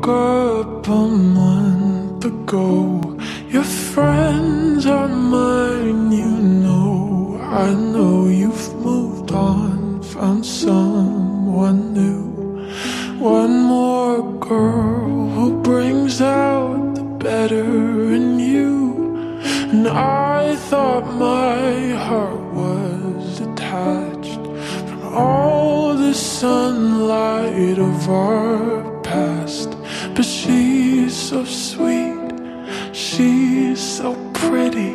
up a month ago. Your friends are mine, you know. I know you've moved on, found someone new. One more girl who brings out the better in you. And I thought my heart was detached from all the sunlight of our. But she's so sweet, she's so pretty.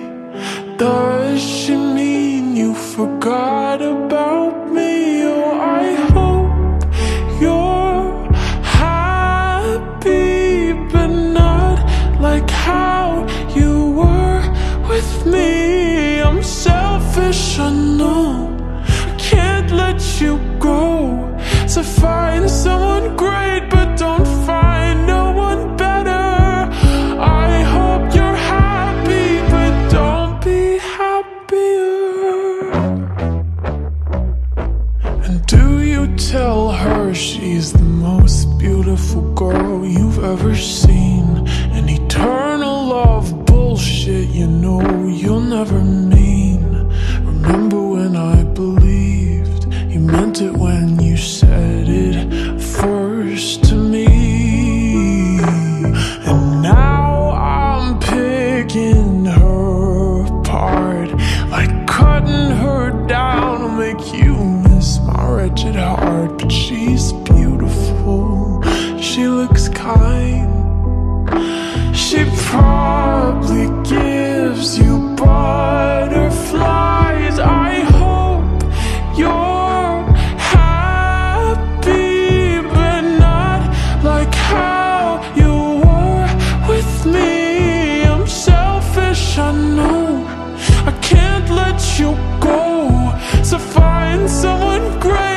Does she mean you forgot about me? Oh, I hope you're happy, but not like how you were with me. I'm selfish, I know. I can't let you go. So find someone great, And do you tell her she's the most beautiful girl you've ever seen? An eternal love bullshit you know you'll never mean. Remember when I believed you meant it when you said it first to me. And now I'm picking her apart, like cutting her down to make you wretched heart. But she's beautiful, she looks kind. She probably gives you butterflies. I hope you're happy, but not like how you were with me. I'm selfish, I know. I can't let you go. So find someone great,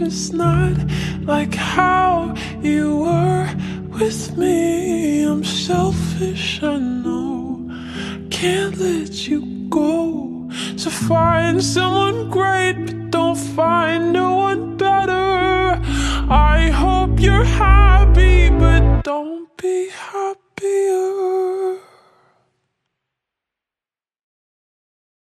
just not like how you were with me. I'm selfish, I know. Can't let you go. So find someone great, but don't find no one better. I hope you're happy, but don't be happy.